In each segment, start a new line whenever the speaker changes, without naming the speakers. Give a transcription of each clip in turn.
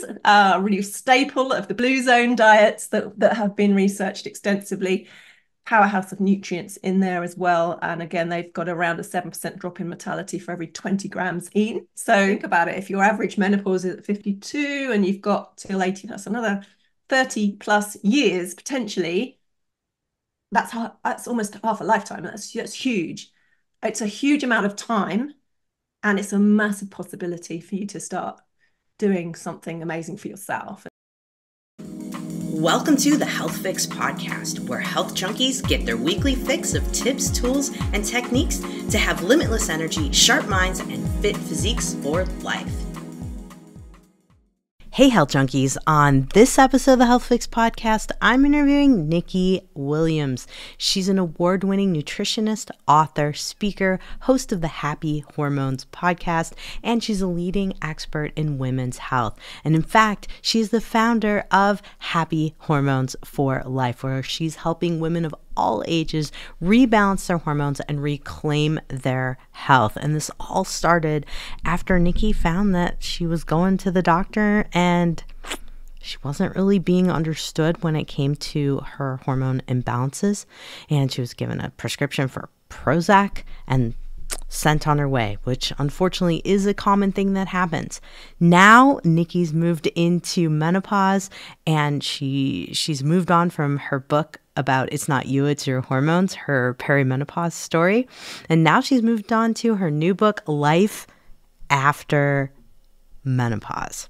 greens uh, are really staple of the blue zone diets that, that have been researched extensively. Powerhouse of nutrients in there as well. And again, they've got around a 7% drop in mortality for every 20 grams eaten. So think about it. If your average menopause is at 52 and you've got till 18, that's another 30 plus years potentially. That's, that's almost half a lifetime. That's, that's huge. It's a huge amount of time and it's a massive possibility for you to start doing something amazing for yourself.
Welcome to the Health Fix podcast, where health junkies get their weekly fix of tips, tools, and techniques to have limitless energy, sharp minds, and fit physiques for life. Hey, health junkies. On this episode of the Health Fix podcast, I'm interviewing Nicki Williams. She's an award winning nutritionist, author, speaker, host of the Happy Hormones podcast, and she's a leading expert in women's health. And in fact, she's the founder of Happy Hormones for Life, where she's helping women of all ages rebalance their hormones and reclaim their health. And this all started after Nicki found that she was going to the doctor and she wasn't really being understood when it came to her hormone imbalances. And she was given a prescription for Prozac and sent on her way, which unfortunately is a common thing that happens. Now Nicki's moved into menopause and she she's moved on from her book about it's not you, it's your hormones, her perimenopause story. And now she's moved on to her new book, Life After Menopause.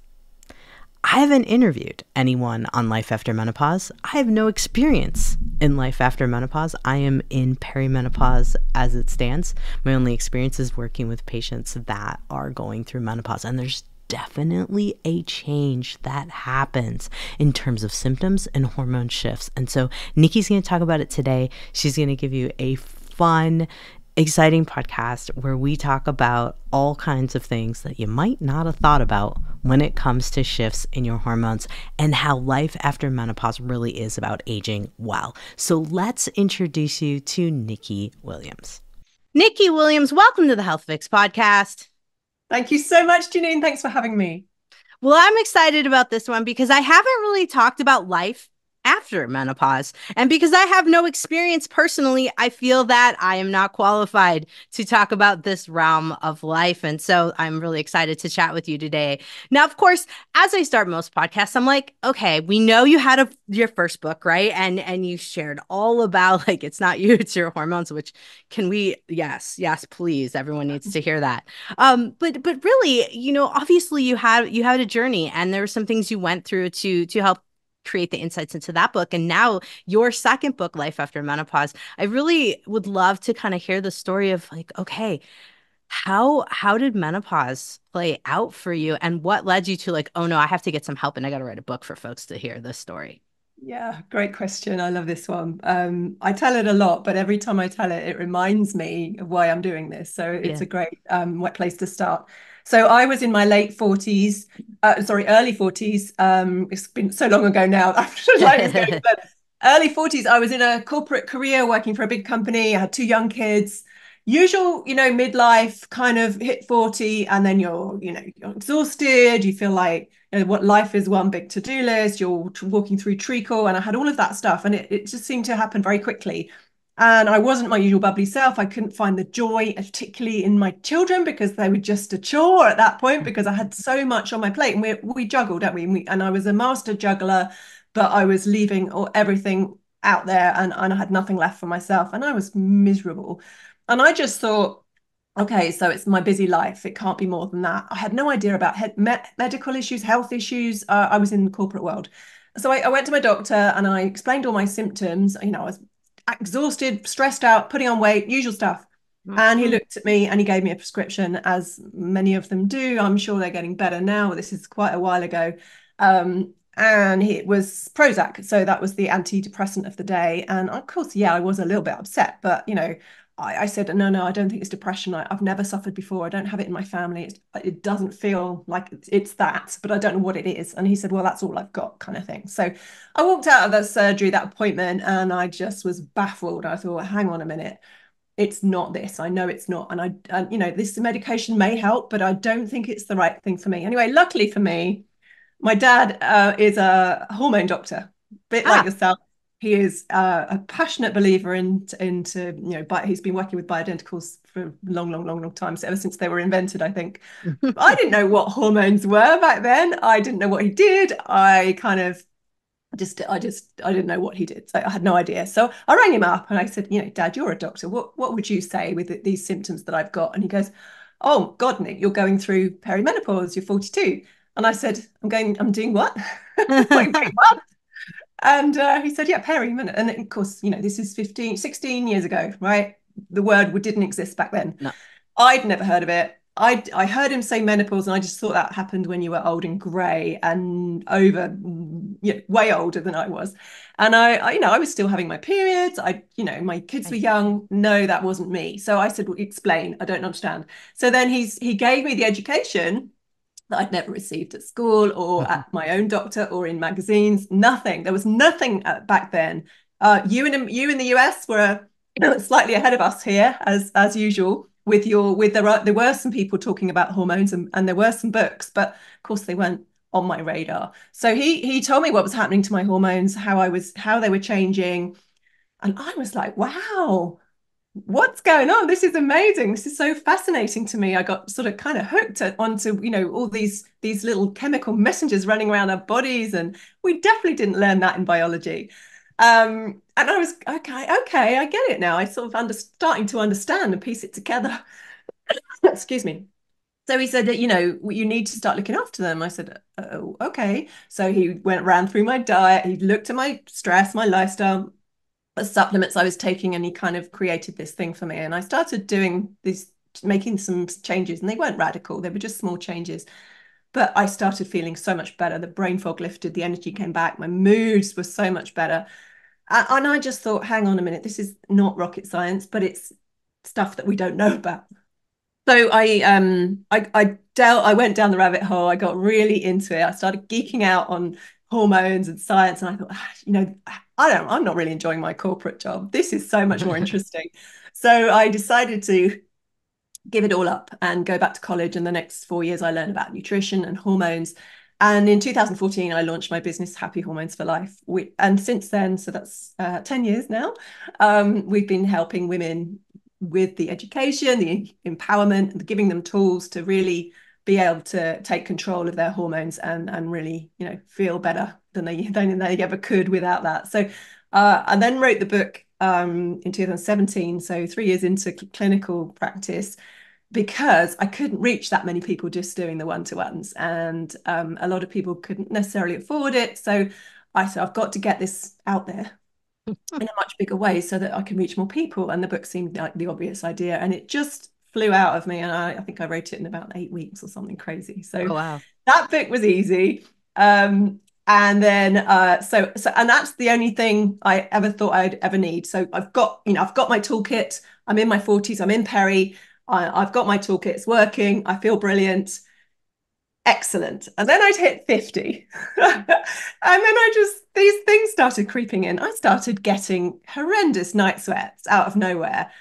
I haven't interviewed anyone on life after menopause. I have no experience in life after menopause. I am in perimenopause as it stands. My only experience is working with patients that are going through menopause, and there's definitely a change that happens in terms of symptoms and hormone shifts. And so Nicki's going to talk about it today. She's going to give you a fun, exciting podcast where we talk about all kinds of things that you might not have thought about when it comes to shifts in your hormones and how life after menopause really is about aging well. So let's introduce you to Nicki Williams. Nicki Williams, welcome to the Health Fix podcast.
Thank you so much, Jannine. Thanks for having me.
Well, I'm excited about this one because I haven't really talked about life after menopause. And because I have no experience personally, I feel that I am not qualified to talk about this realm of life. And so I'm really excited to chat with you today. Now, of course, as I start most podcasts, I'm like, okay, we know you had a, your first book, right? And and you shared all about like it's not you, it's your hormones, which can we yes, yes, please. Everyone needs to hear that. Um, but but really, you know, obviously you had you had a journey and there were some things you went through to to help create the insights into that book. And now your second book, Life After Menopause, I really would love to kind of hear the story of like, okay, how how did menopause play out for you and what led you to like oh no i have to get some help and i got to write a book for folks to hear this story
yeah great question i love this one um, i tell it a lot but every time i tell it it reminds me of why i'm doing this so it's yeah. a great um, place to start so I was in my late 40s, uh, sorry, early 40s. Um, it's been so long ago now. But early 40s, I was in a corporate career working for a big company. I had two young kids. Usual, you know, midlife kind of hit 40, and then you're, you know, you're exhausted. You feel like you know, what life is one big to-do list. You're walking through treacle, and I had all of that stuff, and it, it just seemed to happen very quickly. And I wasn't my usual bubbly self. I couldn't find the joy, particularly in my children, because they were just a chore at that point because I had so much on my plate. And we, we juggled, don't we? And, we? and I was a master juggler, but I was leaving all, everything out there and, and I had nothing left for myself. And I was miserable. And I just thought, okay, so it's my busy life. It can't be more than that. I had no idea about he- me- medical issues, health issues. Uh, I was in the corporate world. So I, I, went to my doctor and I explained all my symptoms. You know, I was exhausted, stressed out, putting on weight, usual stuff. Mm-hmm. And he looked at me and he gave me a prescription, as many of them do. I'm sure they're getting better now. This is quite a while ago. Um, and it was Prozac. So that was the antidepressant of the day. And of course, yeah, I was a little bit upset, but you know, I, I said, no, no, I don't think it's depression. I, have never suffered before. I don't have it in my family. It's, it doesn't feel like it's that, but I don't know what it is. And he said, well, that's all I've got, kind of thing. So I walked out of that surgery, that appointment, and I just was baffled. I thought, hang on a minute. It's not this. I know it's not. And I, and, you know, this medication may help, but I don't think it's the right thing for me. Anyway, luckily for me, my dad uh, is a hormone doctor, a bit ah. like yourself. He is uh, a passionate believer in, into, you know, but he's been working with bioidenticals for a long, long, long, long time. So ever since they were invented, I think. I didn't know what hormones were back then. I didn't know what he did. I kind of just I just I didn't know what he did. So I had no idea. So I rang him up and I said, you know, Dad, you're a doctor. What what would you say with these symptoms that I've got? And he goes, Oh God, Nick, you're going through perimenopause. You're 42. And I said, I'm going, I'm doing what? like, what? And uh, he said, yeah, peri. And of course, you know, this is 15, 16 years ago, right? The word didn't exist back then. No. I'd never heard of it. I I heard him say menopause, and I just thought that happened when you were old and grey and over, you know, way older than I was. And I, I, you know, I was still having my periods. I, you know, my kids were young. No, that wasn't me. So I said, well, explain. I don't understand. So then he's he gave me the education that I'd never received at school or at my own doctor or in magazines. Nothing. There was nothing uh, back then. Uh, you in you in the US were slightly ahead of us here, as as usual. With your with there are there were some people talking about hormones and, and there were some books, but of course they weren't on my radar. So he he told me what was happening to my hormones, how I was how they were changing, and I was like, wow, what's going on? This is amazing. This is so fascinating to me. I got sort of kind of hooked onto you know all these these little chemical messengers running around our bodies and we definitely didn't learn that in biology. Um, and i was okay okay i get it now. I sort of under starting to understand and piece it together. Excuse me. So he said that you know you need to start looking after them. I said oh okay. So he went ran through my diet. He looked at my stress my lifestyle supplements I was taking, and he kind of created this thing for me. And I started doing these, making some changes, and they weren't radical; they were just small changes. But I started feeling so much better. The brain fog lifted, the energy came back, my moods were so much better. And I just thought, hang on a minute, this is not rocket science, but it's stuff that we don't know about. So I um I I dealt I went down the rabbit hole. I got really into it. I started geeking out on hormones and science, and I thought, ah, you know, I don't, I'm not really enjoying my corporate job. This is so much more interesting. so I decided to give it all up and go back to college. And the next four years, I learned about nutrition and hormones. And in 2014, I launched my business, Happy Hormones for Life. We, and since then, so that's uh, 10 years now, um, we've been helping women with the education, the empowerment, and giving them tools to really be able to take control of their hormones and and really you know feel better than they than they ever could without that. So uh, I then wrote the book um, in 2017, so three years into clinical practice, because I couldn't reach that many people just doing the one to ones, and um, a lot of people couldn't necessarily afford it. So I said I've got to get this out there in a much bigger way so that I can reach more people. And the book seemed like the obvious idea, and it just flew out of me and I, I, think I wrote it in about eight weeks or something crazy. So oh, wow. that book was easy. Um, and then uh, so so and that's the only thing I ever thought I'd ever need. So I've got, you know, I've got my toolkit. I'm in my 40s, I'm in peri. I, I've got my toolkit, it's working, I feel brilliant. Excellent. And then I'd hit 50. and then I just, these things started creeping in. I started getting horrendous night sweats out of nowhere.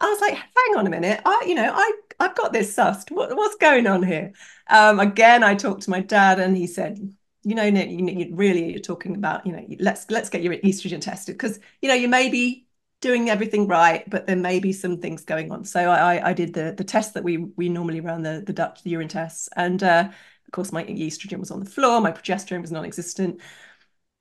I was like, hang on a minute. I, you know, I, I've got this sussed. What, what's going on here? Um, again, I talked to my dad and he said, you know, Nick, you, you really, you're talking about, you know, let's, let's get your estrogen tested because, you know, you may be doing everything right, but there may be some things going on. So I, I did the, the test that we, we normally run the, the Dutch urine tests. And, uh, of course, my estrogen was on the floor. My progesterone was non-existent.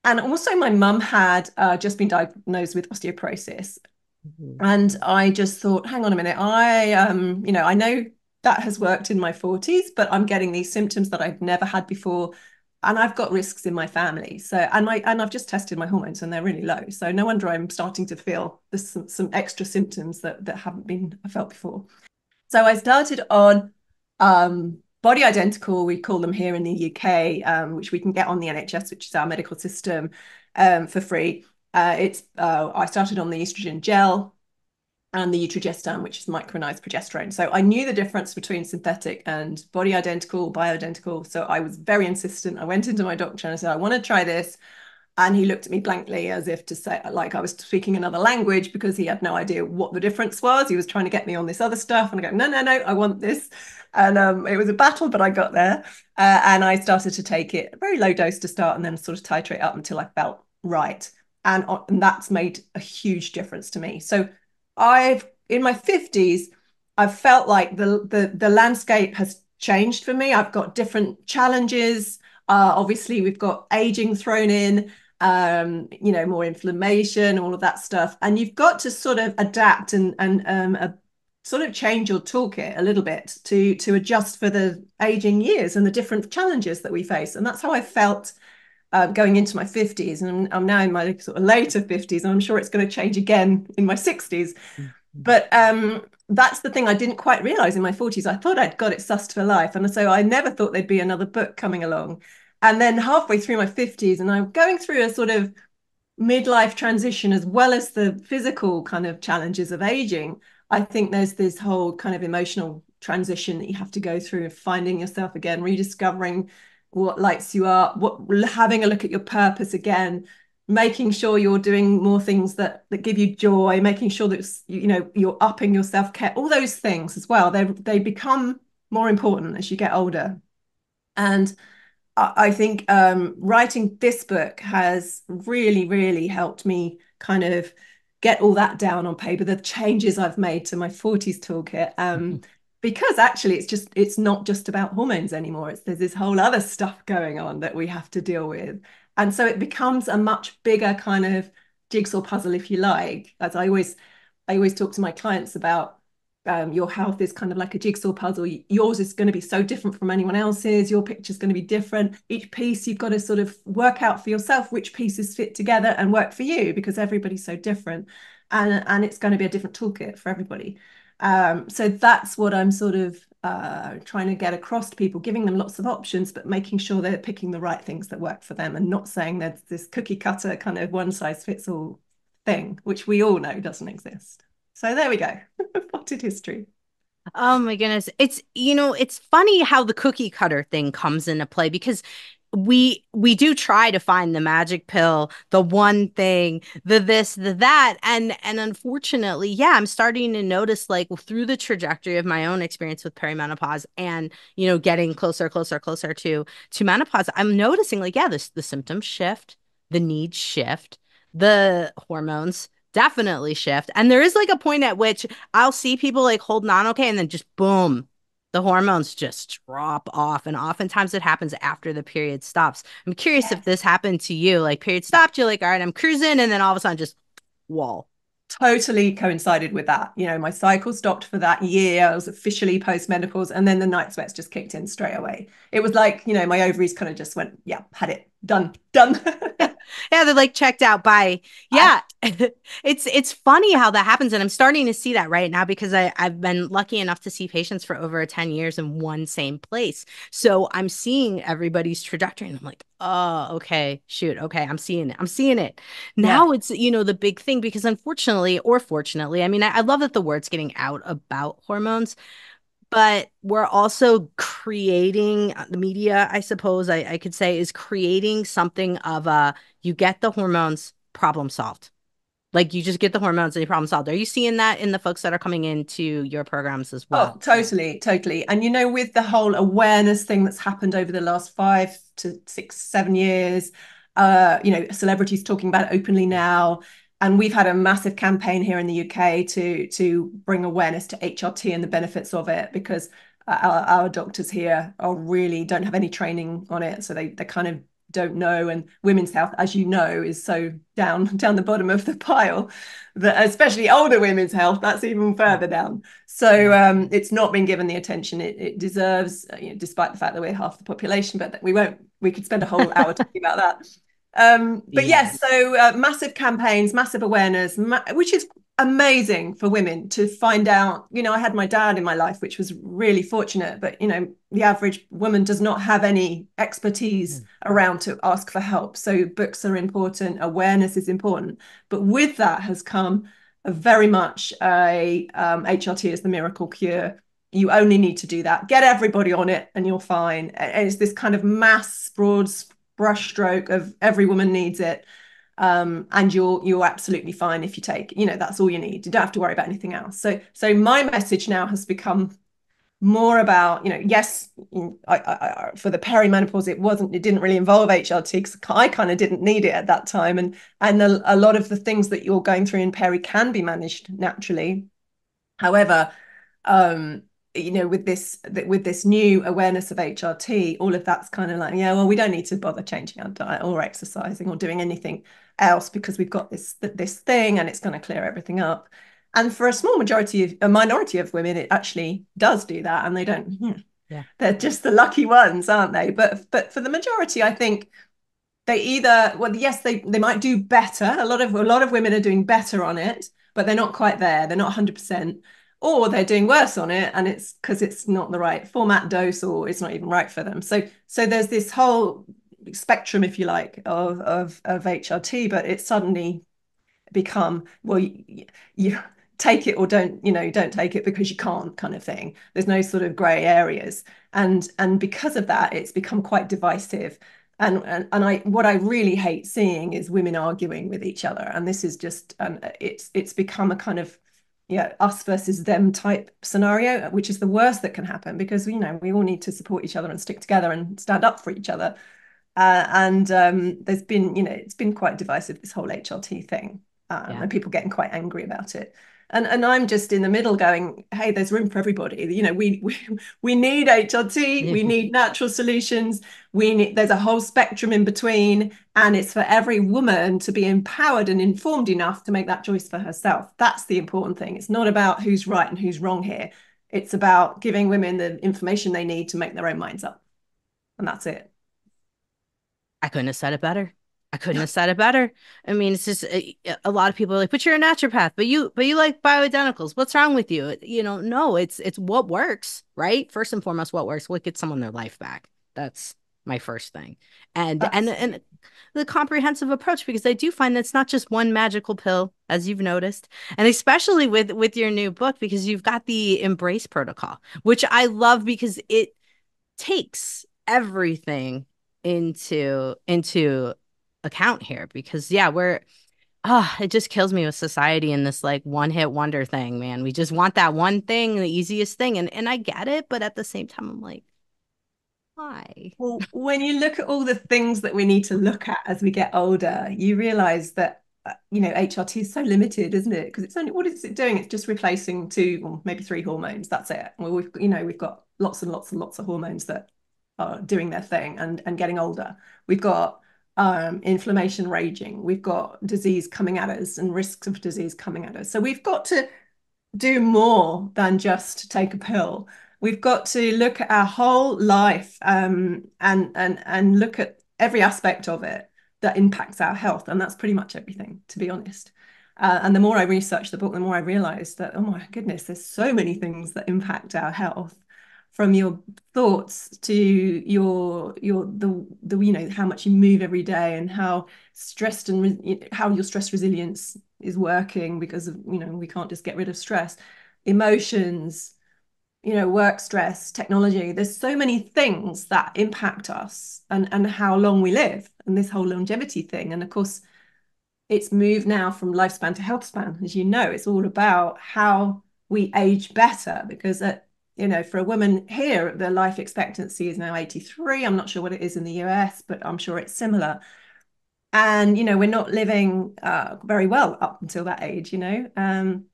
And also my mum had uh, just been diagnosed with osteoporosis. Mm-hmm. And I just thought, hang on a minute, I um, you know, I know that has worked in my 40s, but I'm getting these symptoms that I've never had before. And I've got risks in my family. So and my and I've just tested my hormones and they're really low. So no wonder I'm starting to feel there's some, some extra symptoms that that haven't been felt before. So I started on um, body identical, we call them here in the UK, um, which we can get on the NHS, which is our medical system, um, for free. Uh, it's uh, I started on the estrogen gel and the utrogestan, which is micronized progesterone. So I knew the difference between synthetic and body identical, bioidentical. So I was very insistent. I went into my doctor and I said, I want to try this. And he looked at me blankly as if to say, like I was speaking another language because he had no idea what the difference was. He was trying to get me on this other stuff. And I go, no, no, no, I want this. And um, it was a battle, but I got there. Uh, and I started to take it very low dose to start and then sort of titrate up until I felt right. And, uh, and that's made a huge difference to me. So I've, in my 50s, I've felt like the, the, the landscape has changed for me. I've got different challenges. Uh, obviously, we've got aging thrown in um, you know, more inflammation, all of that stuff. And you've got to sort of adapt and and um, sort of change your toolkit a little bit to to adjust for the aging years and the different challenges that we face. And that's how I felt uh, going into my 50s. And I'm now in my sort of later 50s, and I'm sure it's going to change again in my 60s. Mm-hmm. But um, that's the thing I didn't quite realize in my 40s. I thought I'd got it sussed for life. And so I never thought there'd be another book coming along. And then halfway through my 50s, and I'm going through a sort of midlife transition as well as the physical kind of challenges of aging. I think there's this whole kind of emotional transition that you have to go through of finding yourself again, rediscovering what lights you up, what having a look at your purpose again, making sure you're doing more things that that give you joy, making sure that you know you're upping your self care, all those things as well. They they become more important as you get older, and I think um, writing this book has really, really helped me kind of get all that down on paper, the changes I've made to my 40s toolkit. Um. because actually it's just it's not just about hormones anymore. It's there's this whole other stuff going on that we have to deal with. And so it becomes a much bigger kind of jigsaw puzzle, if you like. As I always I always talk to my clients about um, your health is kind of like a jigsaw puzzle. Yours is going to be so different from anyone else's. Your picture is going to be different. Each piece you've got to sort of work out for yourself which pieces fit together and work for you because everybody's so different, and and it's going to be a different toolkit for everybody. Um, so that's what I'm sort of uh, trying to get across to people, giving them lots of options, but making sure they're picking the right things that work for them, and not saying there's this cookie cutter kind of one size fits all thing, which we all know doesn't exist. So there we go. Potted history.
Oh my goodness. It's you know, it's funny how the cookie cutter thing comes into play because we we do try to find the magic pill the one thing the this the that and and unfortunately yeah i'm starting to notice like through the trajectory of my own experience with perimenopause and you know getting closer closer closer to to menopause i'm noticing like yeah this the symptoms shift the needs shift the hormones definitely shift. And there is like a point at which I'll see people like holding on okay, and then just boom, the hormones just drop off. And oftentimes it happens after the period stops. I'm curious yes. if this happened to you. Like period stopped, you're like, all right, I'm cruising, and then all of a sudden just wall.
Totally coincided with that. You know, my cycle stopped for that year. I was officially post menopause, and then the night sweats just kicked in straight away. It was like, you know, my ovaries kind of just went, yeah, had it done, done.
yeah, they're like checked out by yeah. it's it's funny how that happens. And I'm starting to see that right now because I, I've been lucky enough to see patients for over 10 years in one same place. So I'm seeing everybody's trajectory and I'm like, oh, okay, shoot, okay, I'm seeing it. I'm seeing it. Now yeah. it's, you know, the big thing because unfortunately or fortunately, I mean, I, I love that the word's getting out about hormones but we're also creating uh, the media i suppose I, I, could say is creating something of a you get the hormones problem solved. Like you just get the hormones and you problem solved. Are you seeing that in the folks that are coming into your programs as well?
oh totally totally. And you know with the whole awareness thing that's happened over the last five to six seven years uh you know celebrities talking about it openly now and we've had a massive campaign here in the UK to to bring awareness to HRT and the benefits of it because our, our doctors here are really don't have any training on it, so they they kind of don't know. And women's health as you know is so down down the bottom of the pile that especially older women's health that's even further down. So um, it's not been given the attention it, it deserves you know, despite the fact that we're half the population but we won't we could spend a whole hour talking about that um, but yes, yeah, so uh, massive campaigns, massive awareness, ma- which is amazing for women to find out. You know, I had my dad in my life, which was really fortunate, but you know, the average woman does not have any expertise mm. around to ask for help. So books are important, awareness is important. But with that has come a very much a um, HRT is the miracle cure. You only need to do that. Get everybody on it, and you're fine. And it's this kind of mass broad brushstroke of every woman needs it um, and you're you're absolutely fine if you take you know that's all you need. You don't have to worry about anything else. So so my message now has become more about you know yes I, I, for the perimenopause it wasn't it didn't really involve hrt because i kind of didn't need it at that time. And and a, a lot of the things that you're going through in peri can be managed naturally. However um you know with this with this new awareness of hrt all of that's kind of like yeah well we don't need to bother changing our diet or exercising or doing anything else because we've got this this thing and it's going to clear everything up. And for a small majority of a minority of women it actually does do that and they don't hmm, yeah. they're just the lucky ones aren't they? But but for the majority i think they either well yes they they might do better. A lot of a lot of women are doing better on it but they're not quite there. They're not 100% or they're doing worse on it and it's because it's not the right format dose or it's not even right for them. So so there's this whole spectrum if you like of of, of hrt but it's suddenly become well you, you take it or don't you know don't take it because you can't kind of thing. There's no sort of gray areas. And and because of that it's become quite divisive. And, and and I what I really hate seeing is women arguing with each other. And this is just um, it's it's become a kind of yeah us versus them type scenario which is the worst that can happen because you know we all need to support each other and stick together and stand up for each other uh, and um, there's been you know it's been quite divisive this whole hrt thing um, yeah. and people getting quite angry about it and and I'm just in the middle going hey there's room for everybody. You know we we, we need HRT we need natural solutions we need there's a whole spectrum in between and it's for every woman to be empowered and informed enough to make that choice for herself. That's the important thing. It's not about who's right and who's wrong here. It's about giving women the information they need to make their own minds up. And that's it.
I couldn't have said it better I couldn't have said it better. I mean, it's just a, uh, a, lot of people are like, "But you're a naturopath, but you, but you like bioidenticals. What's wrong with you?" You know, no, it's it's what works, right? First and foremost, what works. What gets someone their life back? That's my first thing, and and and the comprehensive approach because I do find that's not just one magical pill, as you've noticed, and especially with with your new book because you've got the embrace protocol, which I love because it takes everything into into account here because yeah, we're ah, oh, it just kills me with society and this like one hit wonder thing, man. We just want that one thing, the easiest thing. And and I get it, but at the same time, I'm like, why?
Well, when you look at all the things that we need to look at as we get older, you realize that uh, you know HRT is so limited, isn't it? Because it's only what is it doing? It's just replacing two or maybe three hormones. That's it. Well, we've you know we've got lots and lots and lots of hormones that are doing their thing and and getting older. We've got um, inflammation raging. We've got disease coming at us and risks of disease coming at us. So we've got to do more than just take a pill. We've got to look at our whole life um, and and and look at every aspect of it that impacts our health, and that's pretty much everything, to be honest. Uh, and the more I researched the book, the more I realized that oh my goodness, there's so many things that impact our health from your thoughts to your your the the you know how much you move every day and how stressed and how your stress resilience is working because of you know we can't just get rid of stress. Emotions you know work stress technology there's so many things that impact us and and how long we live and this whole longevity thing. And of course it's moved now from lifespan to health span as you know it's all about how we age better because at you know, for a woman here, the life expectancy is now 83. I'm not sure what it is in the US, but I'm sure it's similar. And, you know, we're not living uh, very well up until that age, you know. Um,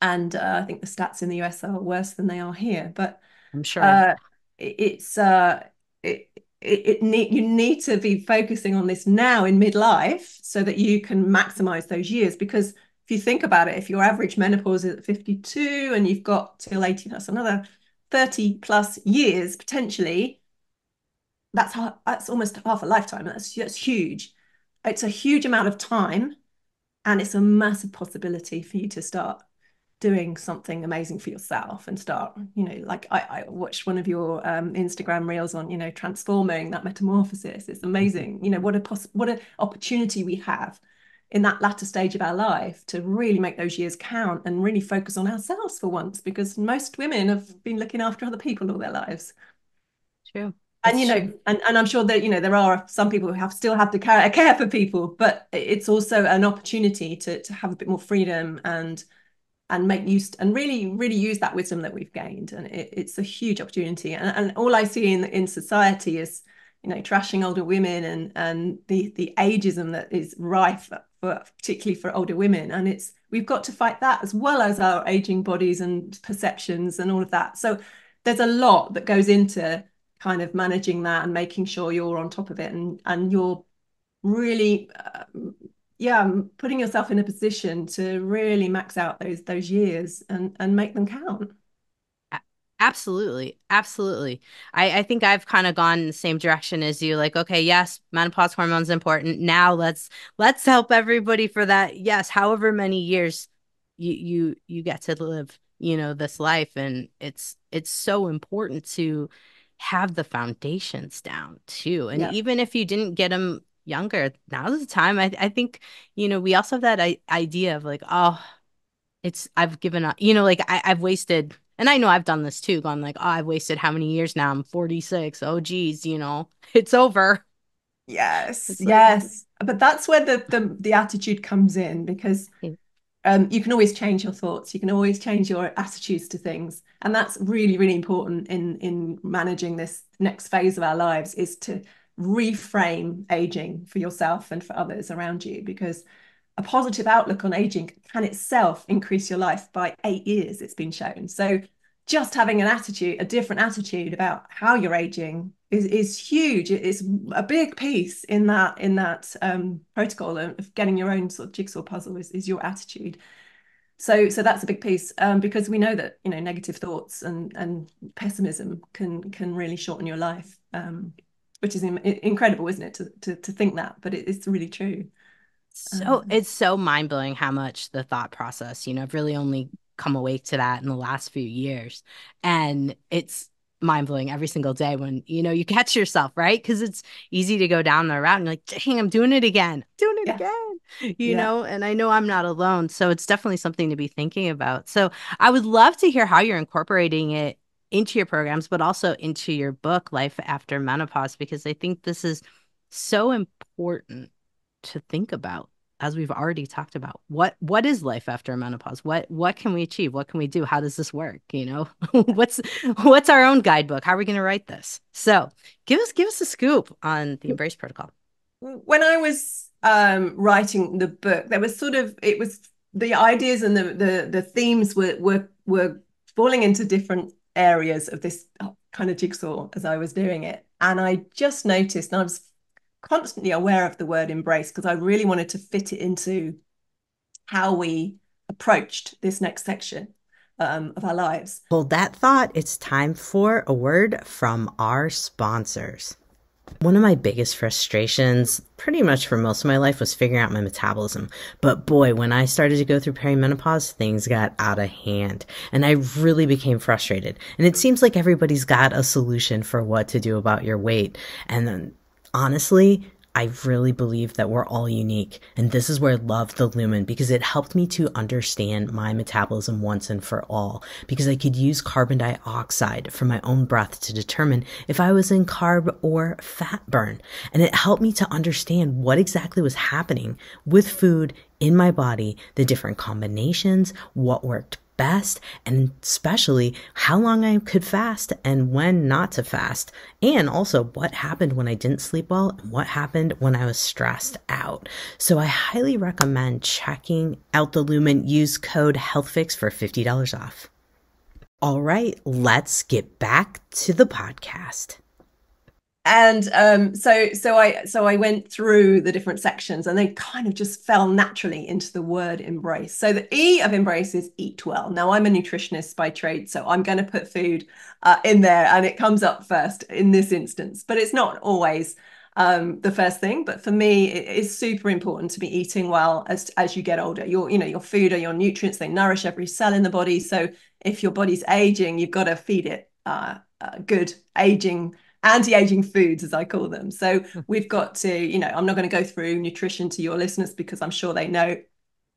and uh, I think the stats in the US are worse than they are here. But
I'm sure uh,
it, it's uh, it, it, it need you need to be focusing on this now in midlife so that you can maximize those years because if you think about it, if your average menopause is at 52 and you've got till 80, that's another 30 plus years potentially. That's that's almost half a lifetime. That's that's huge. It's a huge amount of time, and it's a massive possibility for you to start doing something amazing for yourself and start you know like i, I watched one of your um, instagram reels on you know transforming that metamorphosis it's amazing you know what a poss- what an opportunity we have in that latter stage of our life to really make those years count and really focus on ourselves for once because most women have been looking after other people all their lives.
True.
And you know and, and i'm sure that you know there are some people who have still have to care, care for people but it's also an opportunity to to have a bit more freedom and and make use and really really use that wisdom that we've gained. And it, it's a huge opportunity. And, and all i see in in society is you know trashing older women and and the the ageism that is rife for particularly for older women and it's we've got to fight that as well as our aging bodies and perceptions and all of that. So there's a lot that goes into kind of managing that and making sure you're on top of it and and you're really uh, yeah putting yourself in a position to really max out those those years and and make them count
absolutely absolutely. I i think i've kind of gone in the same direction as you like okay yes menopause hormones important. Now let's let's help everybody for that. Yes however many years you you you get to live you know this life and it's it's so important to have the foundations down too and yeah. even if you didn't get them younger now's the time. I, I think you know we also have that I- idea of like oh it's i've given up you know like I, i've wasted and i know i've done this too gone like oh i've wasted how many years now? I'm 46 oh geez you know it's over.
Yes. It's yes. Like, but that's where the, the the attitude comes in because um, you can always change your thoughts. You can always change your attitudes to things. And that's really really important in in managing this next phase of our lives is to reframe aging for yourself and for others around you because a positive outlook on aging can itself increase your life by eight years it's been shown. So just having an attitude a different attitude about how you're aging is is huge. It's a big piece in that in that um, protocol of getting your own sort of jigsaw puzzle is, is your attitude. So so that's a big piece um, because we know that you know negative thoughts and and pessimism can can really shorten your life um, which is in, incredible isn't it to, to to think that but it, it's really true
so um, it's so mind-blowing how much the thought process you know i've really only come awake to that in the last few years and it's mind blowing every single day when you know you catch yourself, right? Because it's easy to go down the route and you're like, dang, I'm doing it again, doing it yeah. again, you yeah. know. And I know I'm not alone, so it's definitely something to be thinking about. So I would love to hear how you're incorporating it into your programs, but also into your book, Life After Menopause, because I think this is so important to think about as we've already talked about what what is life after menopause? What what can we achieve? What can we do? How does this work? You know what's what's our own guidebook? How are we going to write this? So give us give us a scoop on the embrace protocol.
When i was um, writing the book there was sort of it was the ideas and the the, the themes were were were falling into different areas of this kind of jigsaw as i was doing it. And i just noticed and i was constantly aware of the word embrace because I really wanted to fit it into how we approached this next section um, of our lives.
Hold that thought. It's time for a word from our sponsors. One of my biggest frustrations, pretty much for most of my life, was figuring out my metabolism. But boy, when I started to go through perimenopause, things got out of hand. And I really became frustrated. And it seems like everybody's got a solution for what to do about your weight. And then honestly, I really believe that we're all unique. And this is where I love the Lumen because it helped me to understand my metabolism once and for all. Because I could use carbon dioxide from my own breath to determine if I was in carb or fat burn. And it helped me to understand what exactly was happening with food in my body, the different combinations, what worked best and especially how long I could fast and when not to fast. And also what happened when I didn't sleep well and what happened when I was stressed out. So I highly recommend checking out the Lumen. Use code HealthFix for $50 off. All right, let's get back to the podcast
and um, so so I so I went through the different sections and they kind of just fell naturally into the word embrace. So the E of embrace is eat well. Now I'm a nutritionist by trade, so I'm going to put food uh, in there, and it comes up first in this instance, but it's not always. Um, the first thing, but for me, it is super important to be eating well as as you get older. Your you know your food or your nutrients they nourish every cell in the body. So if your body's aging, you've got to feed it uh, uh, good aging anti-aging foods as i call them. So hmm. we've got to you know i'm not going to go through nutrition to your listeners because i'm sure they know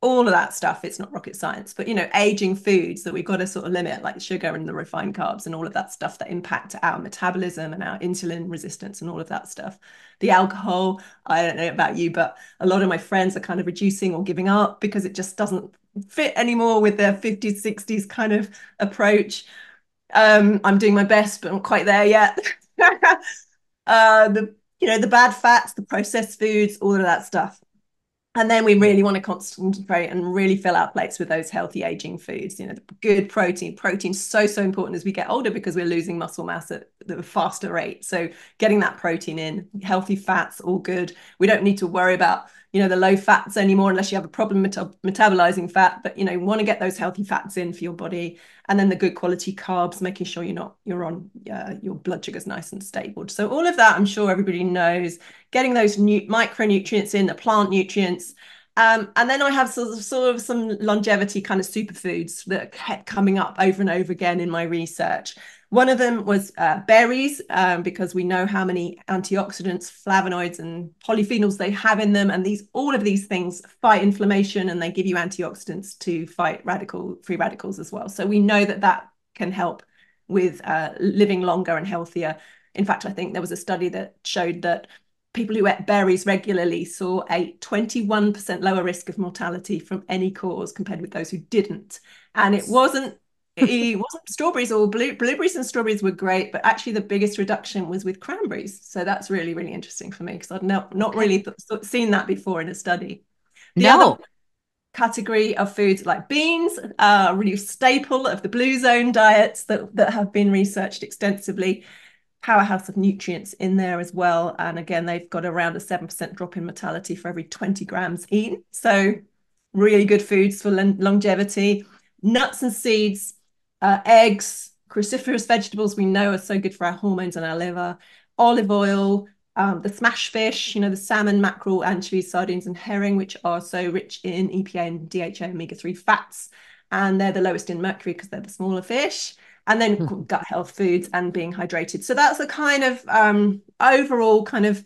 all of that stuff. It's not rocket science. But you know aging foods that we've got to sort of limit like sugar and the refined carbs and all of that stuff that impact our metabolism and our insulin resistance and all of that stuff. The alcohol i don't know about you but a lot of my friends are kind of reducing or giving up because it just doesn't fit anymore with their 50s 60s kind of approach. Um, i'm doing my best but not quite there yet uh, the you know the bad fats the processed foods all of that stuff. And then we really want to concentrate and really fill our plates with those healthy aging foods you know the good protein. Protein so so important as we get older because we're losing muscle mass at the faster rate. So getting that protein in healthy fats all good. We don't need to worry about you know the low fats anymore unless you have a problem meta- metabolizing fat but you know you want to get those healthy fats in for your body. And then the good quality carbs making sure you're not you're on uh, your blood sugar's nice and stable. So all of that i'm sure everybody knows getting those new micronutrients in the plant nutrients. Um, and then I have sort of, sort of some longevity kind of superfoods that kept coming up over and over again in my research. One of them was uh, berries, um, because we know how many antioxidants, flavonoids, and polyphenols they have in them, and these all of these things fight inflammation, and they give you antioxidants to fight radical free radicals as well. So we know that that can help with uh, living longer and healthier. In fact, I think there was a study that showed that people who ate berries regularly saw a 21% lower risk of mortality from any cause compared with those who didn't. And it wasn't it wasn't strawberries or blue, blueberries and strawberries were great, but actually the biggest reduction was with cranberries. So that's really, really interesting for me because I'd not, not really th- seen that before in a study. The
no.
other category of foods like beans are really staple of the blue zone diets that, that have been researched extensively. Powerhouse of nutrients in there as well. And again, they've got around a 7% drop in mortality for every 20 grams eaten. So really good foods for longevity. Nuts and seeds uh, eggs, cruciferous vegetables we know are so good for our hormones and our liver, olive oil, um, the smash fish, you know, the salmon, mackerel, anchovies, sardines, and herring, which are so rich in EPA and DHA omega 3 fats. And they're the lowest in mercury because they're the smaller fish. And then mm. gut health foods and being hydrated. So that's a kind of um, overall kind of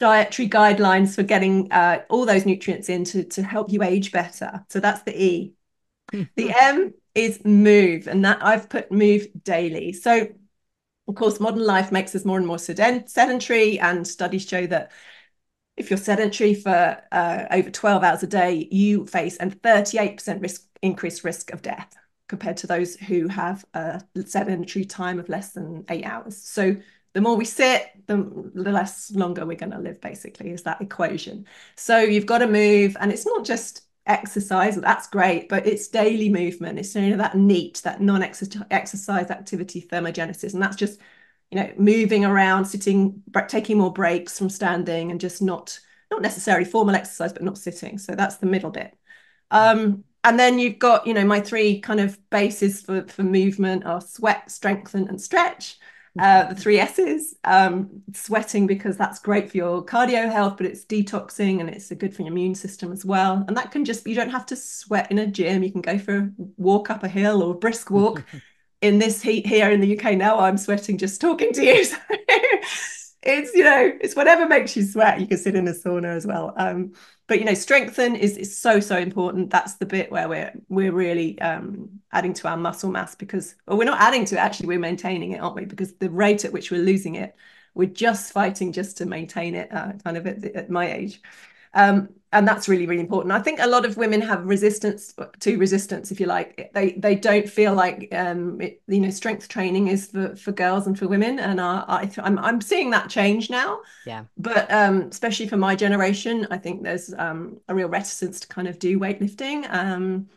dietary guidelines for getting uh, all those nutrients in to, to help you age better. So that's the E. the M is move, and that I've put move daily. So, of course, modern life makes us more and more sedentary, and studies show that if you're sedentary for uh, over 12 hours a day, you face a 38% risk increased risk of death compared to those who have a sedentary time of less than eight hours. So the more we sit, the, the less longer we're going to live, basically, is that equation. So you've got to move, and it's not just exercise that's great but it's daily movement it's you know that NEAT that non-exercise activity thermogenesis and that's just you know moving around sitting taking more breaks from standing and just not not necessarily formal exercise but not sitting so that's the middle bit. Um, and then you've got you know my three kind of bases for for movement are sweat strengthen and stretch uh, the three S's, um, sweating because that's great for your cardio health, but it's detoxing and it's a good for your immune system as well. And that can just, you don't have to sweat in a gym. You can go for a walk up a hill or a brisk walk. in this heat here in the UK now, I'm sweating just talking to you. So it's, you know, it's whatever makes you sweat. You can sit in a sauna as well. Um, but you know strengthen is, is so so important. That's the bit where we're we're really um, adding to our muscle mass because or we're not adding to it actually we're maintaining it aren't we? Because the rate at which we're losing it we're just fighting just to maintain it uh, kind of at, at my age um, and that's really really important i think a lot of women have resistance to resistance if you like they they don't feel like um it, you know strength training is for for girls and for women and I, I I'm, I'm seeing that change now
yeah
but um especially for my generation i think there's um a real reticence to kind of do weightlifting um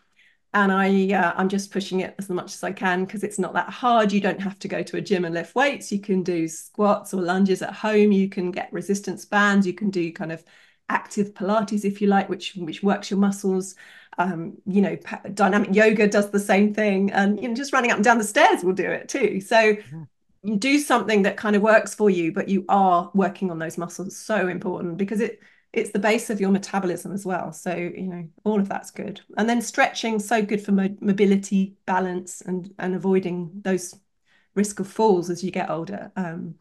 and I uh, I'm just pushing it as much as I can because it's not that hard. You don't have to go to a gym and lift weights. You can do squats or lunges at home. You can get resistance bands. You can do kind of active Pilates, if you like, which which works your muscles. Um, you know, dynamic yoga does the same thing, and you know, just running up and down the stairs will do it too. So you do something that kind of works for you, but you are working on those muscles. So important because it it's the base of your metabolism as well. So you know, all of that's good. And then stretching, so good for mo- mobility, balance, and and avoiding those risk of falls as you get older. Um,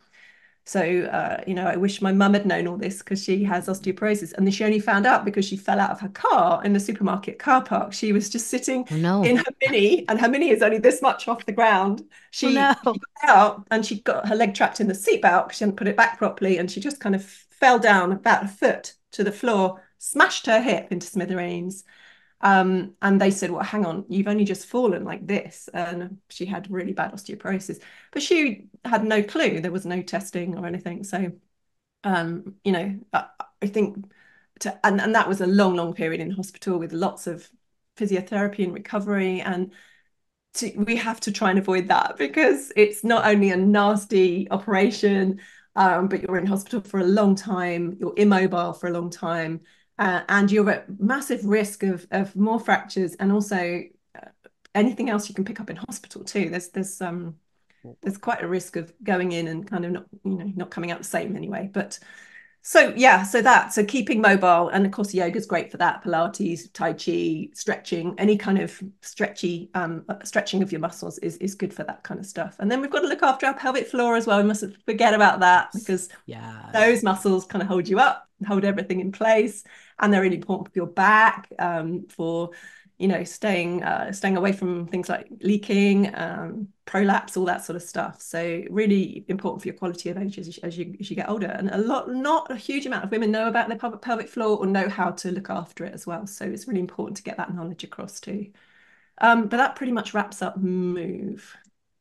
So, uh, you know, I wish my mum had known all this because she has osteoporosis. And then she only found out because she fell out of her car in the supermarket car park. She was just sitting
oh, no.
in her mini, and her mini is only this much off the ground. She,
oh, no.
she got out and she got her leg trapped in the seatbelt because she hadn't put it back properly. And she just kind of fell down about a foot to the floor, smashed her hip into smithereens. Um, and they said, well, hang on, you've only just fallen like this. And she had really bad osteoporosis, but she had no clue. There was no testing or anything. So, um, you know, I, I think, to, and, and that was a long, long period in hospital with lots of physiotherapy and recovery. And to, we have to try and avoid that because it's not only a nasty operation, um, but you're in hospital for a long time, you're immobile for a long time uh, and you're at massive risk of of more fractures and also uh, anything else you can pick up in hospital too. There's there's um there's quite a risk of going in and kind of not you know not coming out the same anyway. But so yeah, so that so keeping mobile and of course yoga is great for that. Pilates, Tai Chi, stretching, any kind of stretchy um, uh, stretching of your muscles is is good for that kind of stuff. And then we've got to look after our pelvic floor as well. We mustn't forget about that because
yeah,
those muscles kind of hold you up, hold everything in place and they're really important for your back, um, for you know staying uh, staying away from things like leaking, um, prolapse, all that sort of stuff. So really important for your quality of age as, as you as you get older. And a lot, not a huge amount of women know about their pelvic pelvic floor or know how to look after it as well. So it's really important to get that knowledge across too. Um, but that pretty much wraps up move.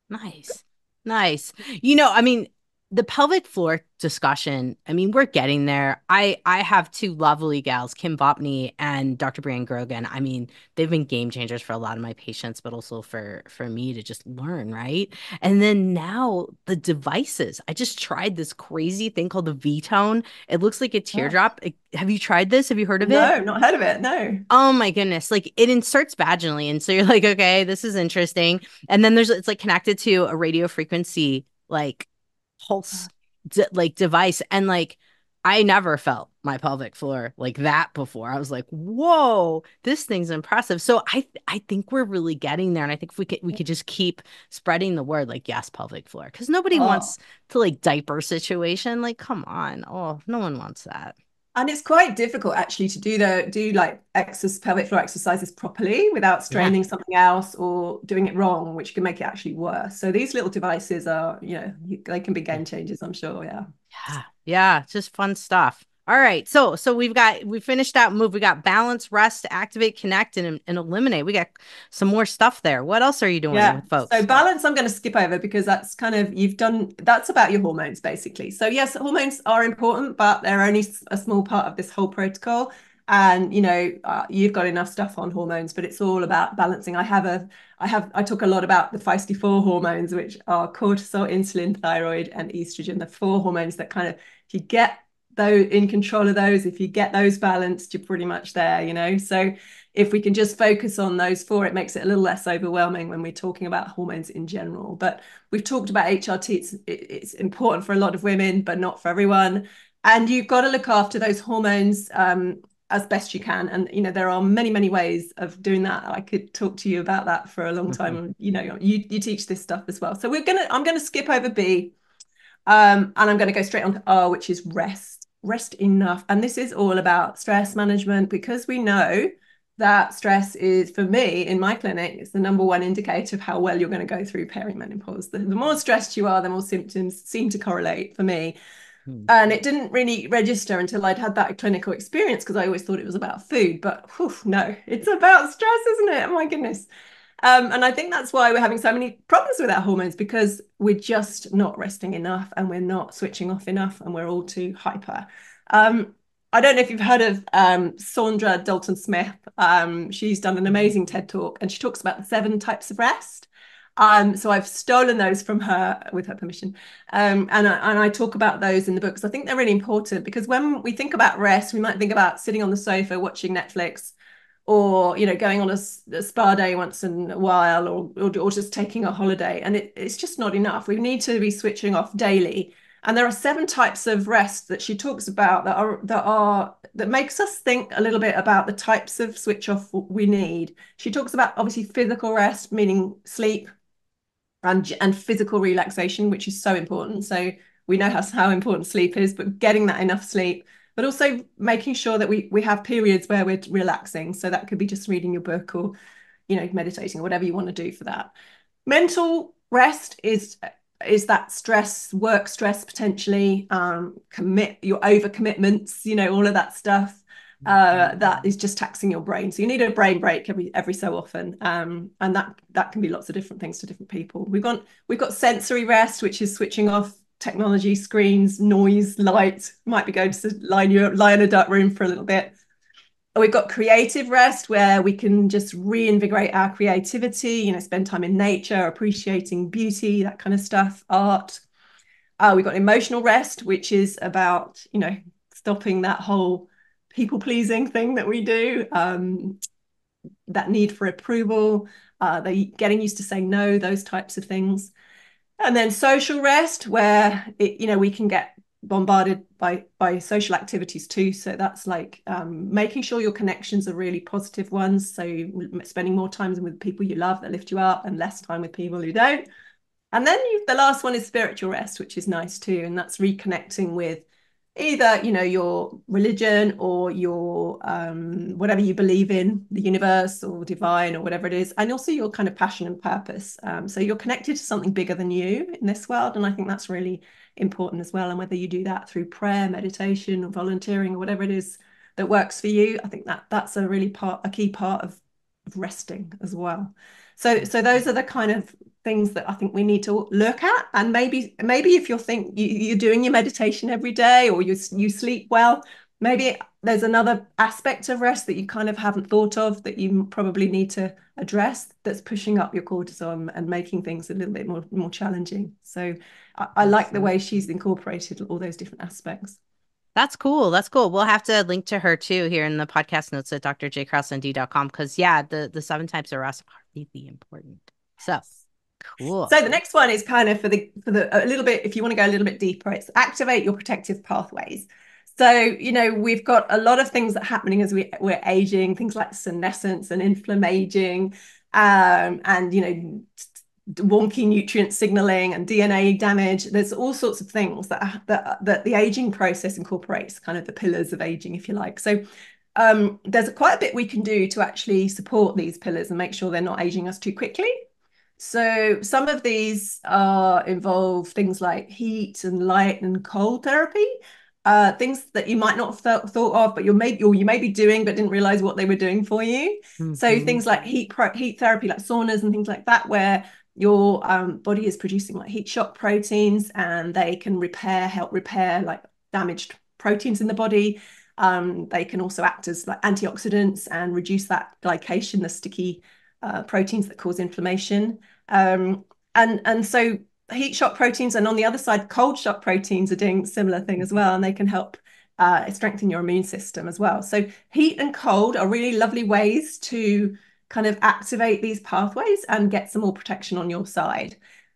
Nice. Nice. You know, I mean, the pelvic floor discussion i mean we're getting there. I i have two lovely gals Kim Vopni and dr Brianne Grogan. I mean they've been game changers for a lot of my patients but also for for me to just learn right? And then now the devices. I just tried this crazy thing called the v-tone. It looks like a teardrop. Yeah. have you tried this? Have you heard of
no,
it?
no not heard of it no.
Oh my goodness. Like it inserts vaginally and so you're like okay this is interesting. And then there's it's like connected to a radio frequency like pulse d- like device and like I never felt my pelvic floor like that before. I was like, "Whoa, this thing's impressive." So I I think we're really getting there and I think if we could we could just keep spreading the word like yes, pelvic floor cuz nobody oh. wants to like diaper situation. Like come on. Oh, no one wants that
and it's quite difficult actually to do the do like exercise pelvic floor exercises properly without straining yeah. something else or doing it wrong which can make it actually worse. So these little devices are you know they can be game changers i'm sure yeah.
Yeah. Yeah just fun stuff all right. So so we've got we finished that move. We got balance, rest, activate, connect, and, and eliminate. We got some more stuff there. What else are you doing yeah. folks?
So balance, I'm going to skip over because that's kind of you've done that's about your hormones basically. So yes, hormones are important, but they're only a small part of this whole protocol. And you know, uh, you've got enough stuff on hormones, but it's all about balancing. I have a I have I talk a lot about the feisty four hormones, which are cortisol, insulin, thyroid, and estrogen, the four hormones that kind of if you get though in control of those if you get those balanced you're pretty much there you know? So if we can just focus on those four it makes it a little less overwhelming when we're talking about hormones in general. But we've talked about hrt it's it's important for a lot of women but not for everyone. And you've got to look after those hormones um, as best you can. And you know there are many many ways of doing that. I could talk to you about that for a long time. Mm-hmm. you know you you teach this stuff as well. So we're gonna i'm gonna skip over b um, and i'm going to go straight on to r which is rest rest enough. And this is all about stress management because we know that stress is, for me in my clinic, it's the number one indicator of how well you're going to go through perimenopause. The, the more stressed you are, the more symptoms seem to correlate for me. Hmm. And it didn't really register until I'd had that clinical experience because I always thought it was about food. But whew, no, it's about stress, isn't it? Oh my goodness. Um, and I think that's why we're having so many problems with our hormones because we're just not resting enough and we're not switching off enough and we're all too hyper. Um, I don't know if you've heard of um, Saundra Dalton Smith. Um, she's done an amazing TED talk and she talks about the seven types of rest. Um, so I've stolen those from her with her permission. Um, and, I, and I talk about those in the books. I think they're really important because when we think about rest, we might think about sitting on the sofa watching Netflix or you know going on a, a, spa day once in a while or, or, or just taking a holiday and it, it's just not enough. We need to be switching off daily. And there are seven types of rest that she talks about that are that are that makes us think a little bit about the types of switch off we need. She talks about obviously physical rest meaning sleep and and physical relaxation which is so important. So we know how, how important sleep is, but getting that enough sleep, but also making sure that we we have periods where we're relaxing. So that could be just reading your book or, you know, meditating or whatever you want to do for that. Mental rest is is that stress, work stress potentially, um, commit your over commitments, you know, all of that stuff. Uh, mm-hmm. that is just taxing your brain. So you need a brain break every every so often, um, and that that can be lots of different things to different people. We've got we've got sensory rest, which is switching off technology, screens, noise, light. Might be going to lie in lie in a dark room for a little bit. We've got creative rest where we can just reinvigorate our creativity, you know, spend time in nature, appreciating beauty, that kind of stuff, art. Uh, we've got emotional rest, which is about, you know, stopping that whole people pleasing thing that we do, um, that need for approval, uh, the getting used to saying no, those types of things. And then social rest, where it, you know we can get bombarded by by social activities too. So that's like um, making sure your connections are really positive ones. So spending more time with people you love that lift you up, and less time with people who don't. And then you, the last one is spiritual rest, which is nice too, and that's reconnecting with either you know your religion or your um, whatever you believe in the universe or divine or whatever it is and also your kind of passion and purpose. Um, so you're connected to something bigger than you in this world and i think that's really important as well and whether you do that through prayer meditation or volunteering or whatever it is that works for you i think that that's a really part a key part of, of resting as well. So so those are the kind of things that I think we need to look at. And maybe maybe if you're think you, you're doing your meditation every day or you you sleep well, maybe there's another aspect of rest that you kind of haven't thought of that you probably need to address that's pushing up your cortisol and making things a little bit more more challenging. So I, I like the way she's incorporated all those different aspects.
That's cool. That's cool. We'll have to link to her too here in the podcast notes at doctorjkrausend.com because yeah, the the seven types of rest are really important. So Cool.
So the next one is kind of for the for the a little bit if you want to go a little bit deeper, it's activate your protective pathways. So, you know, we've got a lot of things that are happening as we, we're aging, things like senescence and inflammaging, um, and, you know, wonky nutrient signaling and DNA damage. There's all sorts of things that, that, that the aging process incorporates, kind of the pillars of aging, if you like. So um, there's quite a bit we can do to actually support these pillars and make sure they're not aging us too quickly. So some of these uh, involve things like heat and light and cold therapy, uh, things that you might not have thought of, but you may or you may be doing but didn't realize what they were doing for you. Mm-hmm. So things like heat heat therapy, like saunas and things like that, where your um, body is producing like heat shock proteins and they can repair, help repair like damaged proteins in the body. Um, they can also act as like antioxidants and reduce that glycation, the sticky uh, proteins that cause inflammation. Um, and and so heat shock proteins and on the other side cold shock proteins are doing similar thing as well and they can help uh, strengthen your immune system as well. So heat and cold are really lovely ways to kind of activate these pathways and get some more protection on your side.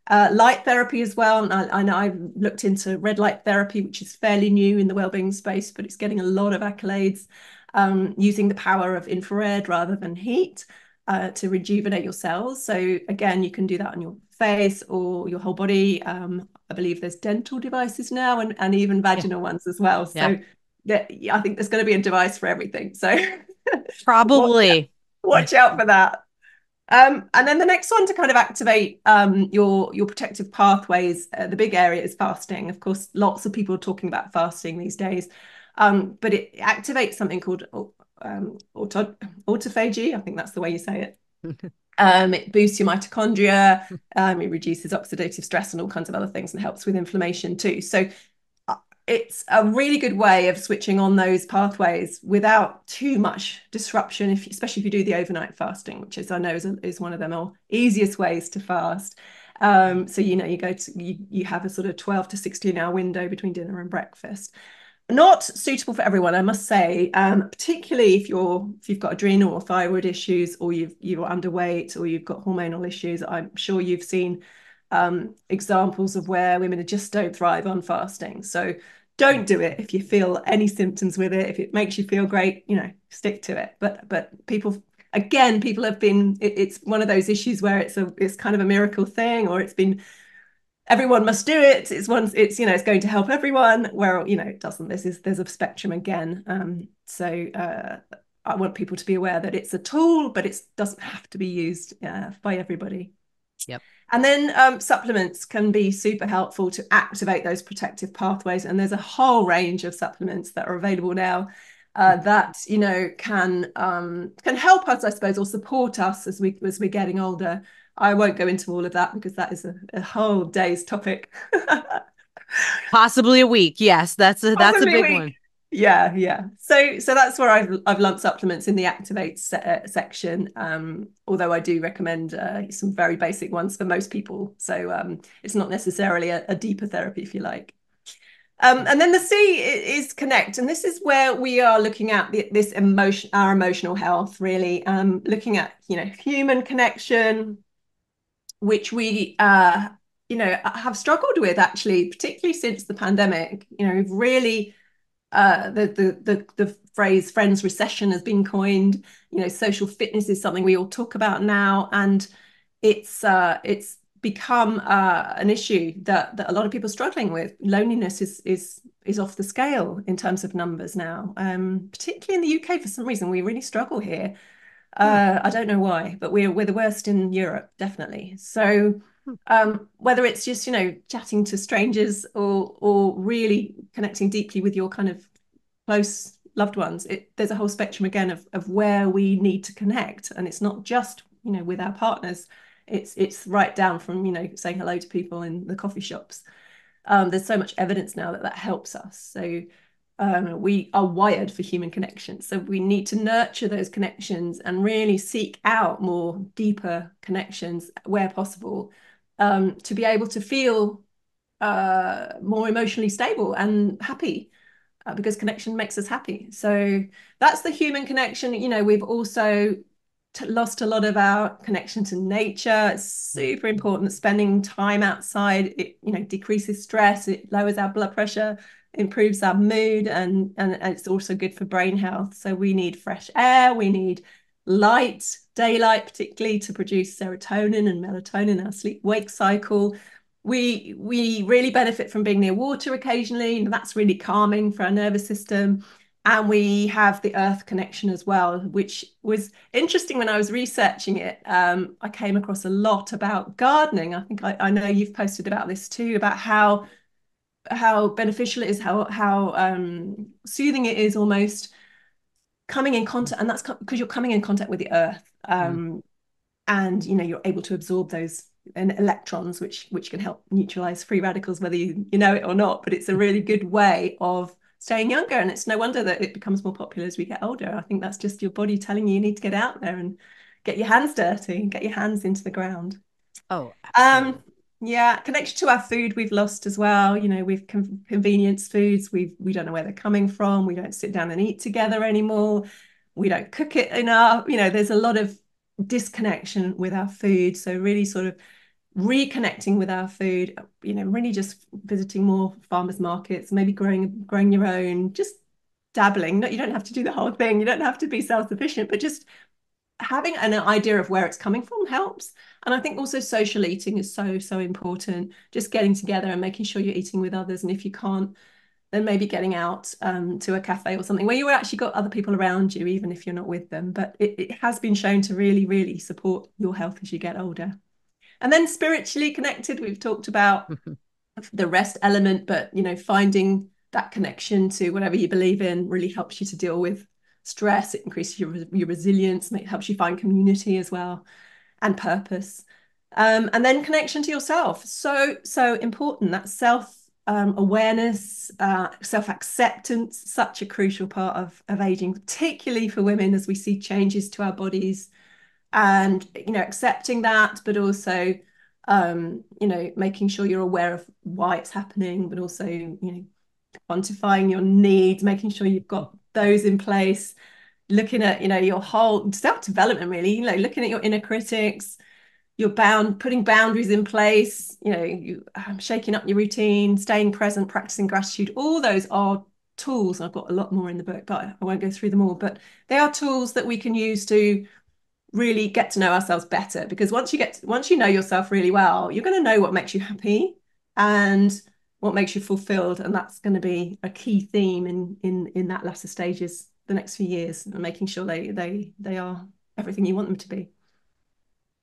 Uh, light therapy as well and I, I know I've looked into red light therapy which is fairly new in the well-being space but it's getting a lot of accolades um, using the power of infrared rather than heat uh, to rejuvenate your cells. So again, you can do that on your face or your whole body. Um, I believe there's dental devices now and, and even vaginal yeah. ones as well. So yeah. I think there's going to be a device for everything. So
probably
watch, watch, out for that. Um, and then the next one to kind of activate um, your your protective pathways, uh, the big area is fasting. Of course, lots of people are talking about fasting these days, um, but it activates something called um, auto, autophagy. I think that's the way you say it. um, it boosts your mitochondria. Um, it reduces oxidative stress and all kinds of other things, and helps with inflammation too. So uh, it's a really good way of switching on those pathways without too much disruption. If especially if you do the overnight fasting, which is I know is, is one of the more easiest ways to fast. Um, so you know you go to you, you have a sort of 12 to 16 hour window between dinner and breakfast not suitable for everyone, I must say. Um, particularly if you're if you've got adrenal or thyroid issues, or you've you're underweight, or you've got hormonal issues. I'm sure you've seen um, examples of where women just don't thrive on fasting. So don't do it if you feel any symptoms with it. If it makes you feel great, you know, stick to it. But but people again, people have been. It, it's one of those issues where it's a it's kind of a miracle thing, or it's been everyone must do it. It's one, it's you know, it's going to help everyone. well you know, it doesn't. This is there's a spectrum again. Um, so uh, I want people to be aware that it's a tool, but it doesn't have to be used uh, by everybody.
Yep.
And then um, supplements can be super helpful to activate those protective pathways. And there's a whole range of supplements that are available now uh, that you know can um, can help us, I suppose, or support us as we as we're getting older. I won't go into all of that because that is a, a whole day's topic.
Possibly a week. Yes, that's a that's a big a one.
Yeah, yeah. So so that's where I've I've lumped supplements in the activate se- uh, section. Um, although I do recommend uh, some very basic ones for most people. So um, it's not necessarily a, a deeper therapy if you like. Um, and then the C is connect, and this is where we are looking at the, this emotion, our emotional health, really, um, looking at you know human connection, which we uh, you know have struggled with actually, particularly since the pandemic. You know, we've really uh, the, the the the phrase "friends recession" has been coined. You know, social fitness is something we all talk about now, and it's uh, it's become uh, an issue that, that a lot of people are struggling with. Loneliness is is is off the scale in terms of numbers now, um, particularly in the UK. For some reason, we really struggle here. Hmm. Uh, I don't know why, but we're we're the worst in Europe, definitely. So hmm. um, whether it's just you know chatting to strangers or or really connecting deeply with your kind of close loved ones, it, there's a whole spectrum again of of where we need to connect, and it's not just you know with our partners it's it's right down from you know saying hello to people in the coffee shops. Um, there's so much evidence now that that helps us. So um, we are wired for human connection. So we need to nurture those connections and really seek out more deeper connections where possible um, to be able to feel uh, more emotionally stable and happy. Uh, because connection makes us happy. So that's the human connection. You know, we've also lost a lot of our connection to nature. It's super important. Spending time outside, it you know decreases stress, it lowers our blood pressure, improves our mood, and and it's also good for brain health. So we need fresh air, we need light, daylight, particularly to produce serotonin and melatonin, our sleep wake cycle. We we really benefit from being near water occasionally. That's really calming for our nervous system and we have the earth connection as well which was interesting when i was researching it um, i came across a lot about gardening i think I, I, know you've posted about this too about how how beneficial it is how how um, soothing it is almost coming in contact and that's because you're coming in contact with the earth um, mm. and you know you're able to absorb those and electrons which which can help neutralize free radicals whether you, you know it or not but it's a really good way of staying younger. And it's no wonder that it becomes more popular as we get older. I think that's just your body telling you you need to get out there and get your hands dirty, get your hands into the ground.
Oh, absolutely. um,
yeah, connection to our food we've lost as well. You know, we've con- convenience foods. We we don't know where they're coming from. We don't sit down and eat together anymore. We don't cook it enough. You know, there's a lot of disconnection with our food. So really, sort of reconnecting with our food you know really just visiting more farmers markets maybe growing growing your own just dabbling you don't have to do the whole thing you don't have to be self-sufficient but just having an idea of where it's coming from helps. And i think also social eating is so so important. Just getting together and making sure you're eating with others. And if you can't then maybe getting out um, to a cafe or something where you actually got other people around you even if you're not with them. But it, it has been shown to really really support your health as you get older. And then spiritually connected, we've talked about the rest element, but you know, finding that connection to whatever you believe in really helps you to deal with stress. It increases your, your resilience, it helps you find community as well and purpose. Um, and then connection to yourself. So, so important that self um, awareness, uh, self acceptance, such a crucial part of, of aging, particularly for women as we see changes to our bodies and you know accepting that but also um you know making sure you're aware of why it's happening but also you know quantifying your needs making sure you've got those in place looking at you know your whole self development really you know looking at your inner critics you're bound putting boundaries in place you know you um, shaking up your routine staying present practicing gratitude all those are tools i've got a lot more in the book but i won't go through them all but they are tools that we can use to really get to know ourselves better because once you get once you know yourself really well you're going to know what makes you happy and what makes you fulfilled. And that's going to be a key theme in in in that latter stages the next few years, and making sure they they they are everything you want them to be.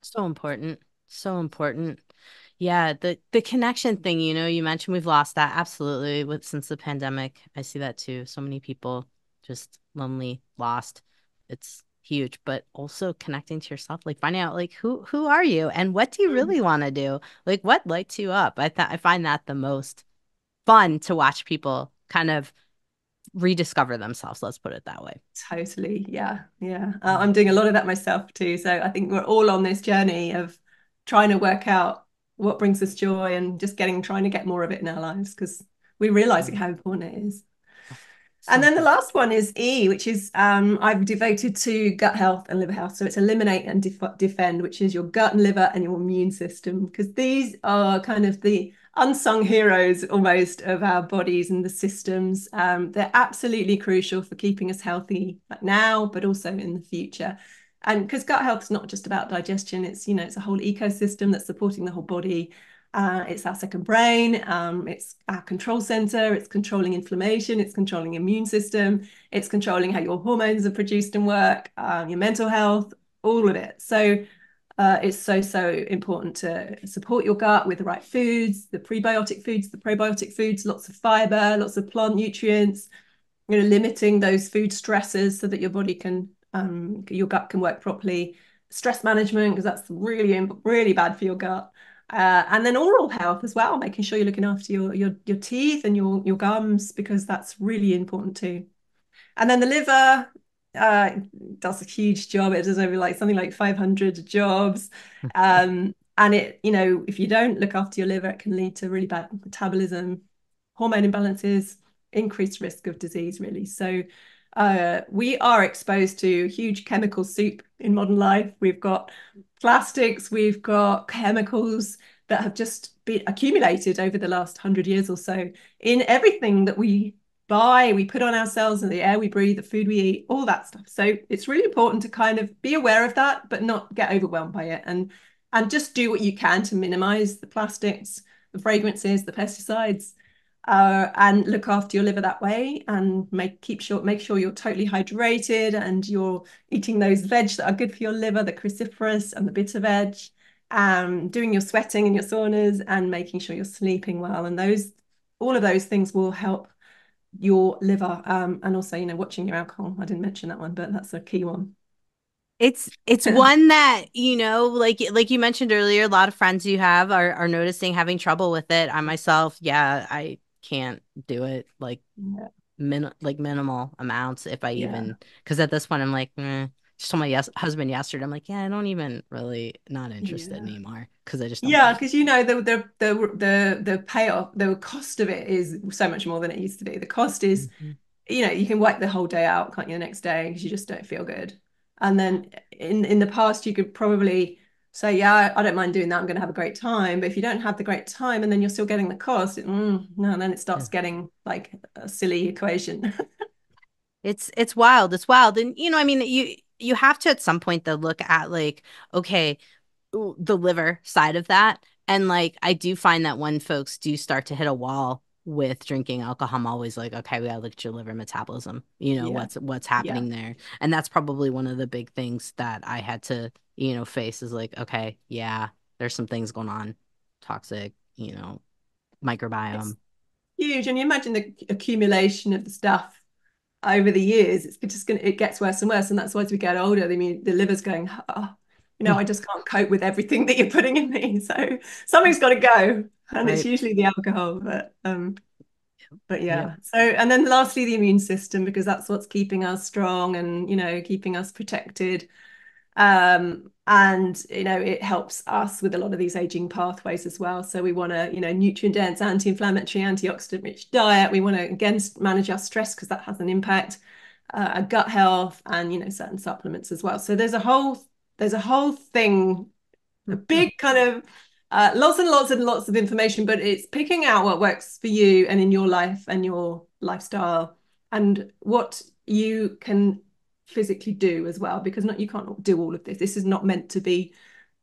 So important. So important. Yeah, the the connection thing, you know, you mentioned we've lost that absolutely with since the pandemic. I see that too. So many people just lonely, lost. It's huge, but also connecting to yourself, like finding out like who who are you and what do you mm. really want to do? Like what lights you up? I thought I find that the most fun to watch people kind of rediscover themselves let's put it that way
totally yeah yeah uh, i'm doing a lot of that myself too so i think we're all on this journey of trying to work out what brings us joy and just getting trying to get more of it in our lives because we're realizing how important it is and then the last one is E, which is um, I've devoted to gut health and liver health. So it's eliminate and def- defend, which is your gut and liver and your immune system, because these are kind of the unsung heroes almost of our bodies and the systems. Um, they're absolutely crucial for keeping us healthy now, but also in the future. And because gut health is not just about digestion, it's you know it's a whole ecosystem that's supporting the whole body. Uh, it's our second brain. Um, it's our control center. It's controlling inflammation. It's controlling immune system. It's controlling how your hormones are produced and work. Um, your mental health. All of it. So uh, it's so so important to support your gut with the right foods, the prebiotic foods, the probiotic foods, lots of fiber, lots of plant nutrients. You know, limiting those food stresses so that your body can, um, your gut can work properly. Stress management because that's really really bad for your gut. Uh, and then oral health as well, making sure you're looking after your your your teeth and your your gums because that's really important too. And then the liver uh, does a huge job. It does over like something like 500 jobs. Um, and it, you know, if you don't look after your liver, it can lead to really bad metabolism, hormone imbalances, increased risk of disease, really. So uh, we are exposed to huge chemical soup in modern life. We've got plastics, we've got chemicals that have just been accumulated over the last hundred years or so in everything that we buy, we put on ourselves, and the air we breathe, the food we eat, all that stuff. So it's really important to kind of be aware of that, but not get overwhelmed by it, and and just do what you can to minimize the plastics, the fragrances, the pesticides, uh, and look after your liver that way and make keep sure make sure you're totally hydrated and you're eating those veg that are good for your liver the cruciferous and the bitter veg um, doing your sweating and your saunas and making sure you're sleeping well. And those all of those things will help your liver um, and also you know watching your alcohol. I didn't mention that one but that's a key one.
It's it's one that you know like like you mentioned earlier a lot of friends you have are, are noticing having trouble with it. I myself yeah i can't do it like yeah. min like minimal amounts if I yeah. even because at this point I'm like eh. just told my yes husband yesterday I'm like yeah I don't even really not interested yeah. anymore because I just
yeah because you know the, the the the the payoff the cost of it is so much more than it used to be the cost is mm-hmm. you know you can wipe the whole day out can't you the next day because you just don't feel good and then in in the past you could probably so yeah, I don't mind doing that. I'm going to have a great time. But if you don't have the great time and then you're still getting the cost, mm, no, then it starts yeah. getting like a silly equation.
it's it's wild. It's wild, and you know, I mean, you you have to at some point though look at like, okay, the liver side of that, and like I do find that when folks do start to hit a wall with drinking alcohol, I'm always like, okay, we gotta look at your liver metabolism. You know yeah. what's what's happening yeah. there, and that's probably one of the big things that I had to you know, face is like, okay, yeah, there's some things going on, toxic, you know, microbiome. It's
huge. And you imagine the accumulation of the stuff over the years, it's just going to, it gets worse and worse. And that's why as we get older, I mean, the liver's going, oh, you know, I just can't cope with everything that you're putting in me. So something's got to go. And right. it's usually the alcohol, but, um, but yeah. yeah. So, and then lastly, the immune system, because that's what's keeping us strong and, you know, keeping us protected um, and you know it helps us with a lot of these aging pathways as well so we want to you know nutrient dense anti-inflammatory antioxidant rich diet we want to again manage our stress because that has an impact uh, gut health and you know certain supplements as well so there's a whole there's a whole thing a big kind of uh, lots and lots and lots of information but it's picking out what works for you and in your life and your lifestyle and what you can physically do as well because not you can't do all of this this is not meant to be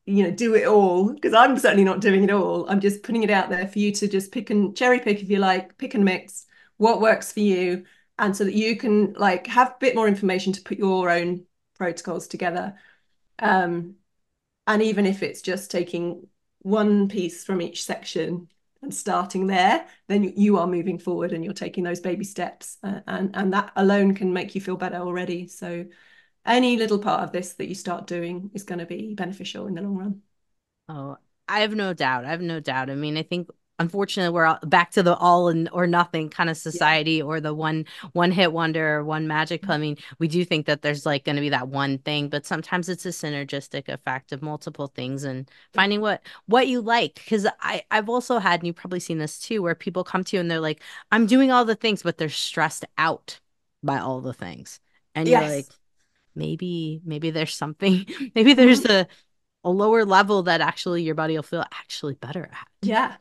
you know do it all because I'm certainly not doing it all. I'm just putting it out there for you to just pick and cherry pick if you like, pick and mix what works for you, and so that you can like have a bit more information to put your own protocols together. Um, and even if it's just taking one piece from each section and starting there, then you are moving forward and you're taking those baby steps, uh, and and that alone can make you feel better already. So any little part of this that you start doing is going to be beneficial in the long run.
Oh, I have no doubt. I have no doubt. I mean, I think unfortunately we're back to the all and or nothing kind of society yeah. or the one one hit wonder or one magic pill. I mean, we do think that there's like going to be that one thing, but sometimes it's a synergistic effect of multiple things and finding what what you like. Because I I've also had, and you've probably seen this too, where people come to you and they're like, I'm doing all the things, but they're stressed out by all the things, and yes. you're like maybe maybe there's something maybe there's mm-hmm. a a lower level that actually your body will feel actually better at.
Yeah.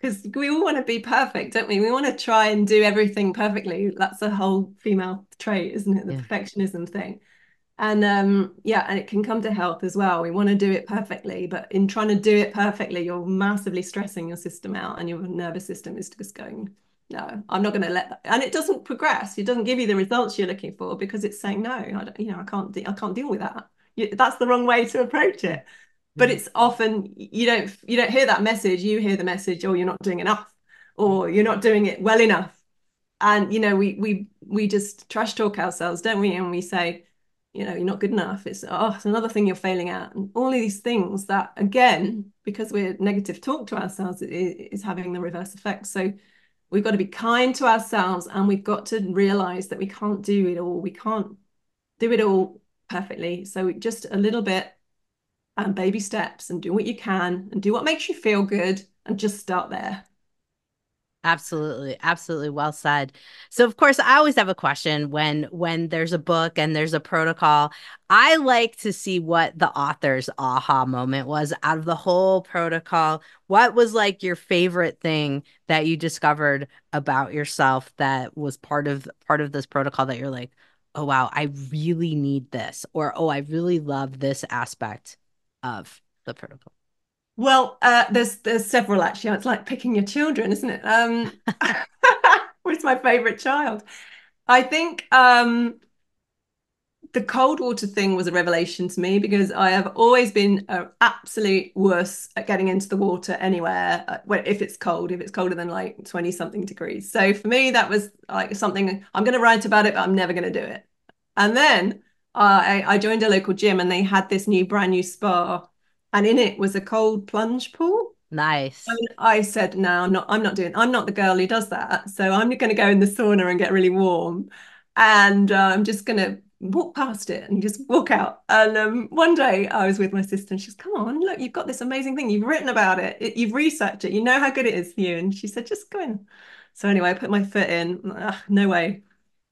Because we all want to be perfect, don't we? We want to try and do everything perfectly. That's a whole female trait, isn't it? The yeah. perfectionism thing. And um, yeah, and it can come to health as well. We want to do it perfectly, but in trying to do it perfectly, you're massively stressing your system out, and your nervous system is just going no, I'm not going to let that. And it doesn't progress. It doesn't give you the results you're looking for because it's saying no. I don't, you know, I can't. De- I can't deal with that. You, that's the wrong way to approach it. But it's often you don't you don't hear that message. You hear the message, oh, you're not doing enough, or you're not doing it well enough. And you know, we we we just trash talk ourselves, don't we? And we say, you know, you're not good enough. It's oh, it's another thing you're failing at, and all of these things that again, because we're negative talk to ourselves, it is having the reverse effect. So We've got to be kind to ourselves and we've got to realize that we can't do it all. We can't do it all perfectly. So just a little bit and baby steps and do what you can and do what makes you feel good and just start there.
Absolutely. Absolutely well said. So of course I always have a question when when there's a book and there's a protocol. I like to see what the author's aha moment was out of the whole protocol. What was like your favorite thing that you discovered about yourself that was part of part of this protocol that you're like, "Oh wow, I really need this," or "Oh, I really love this aspect of the protocol."
Well, uh, there's there's several actually. It's like picking your children, isn't it? Um, who's my favorite child? I think um, the cold water thing was a revelation to me because I have always been an absolute worse at getting into the water anywhere uh, if it's cold, if it's colder than like 20 something degrees. So for me, that was like something I'm going to write about it, but I'm never going to do it. And then I, I joined a local gym and they had this new brand new spa and in it was a cold plunge pool.
Nice.
And I said, no, I'm not, I'm not doing, I'm not the girl who does that. So I'm going to go in the sauna and get really warm. And uh, I'm just going to walk past it and just walk out. And um, one day I was with my sister and she's, come on, look, you've got this amazing thing. You've written about it. it. You've researched it. You know how good it is for you. And she said, just go in. So anyway, I put my foot in. Ugh, no way.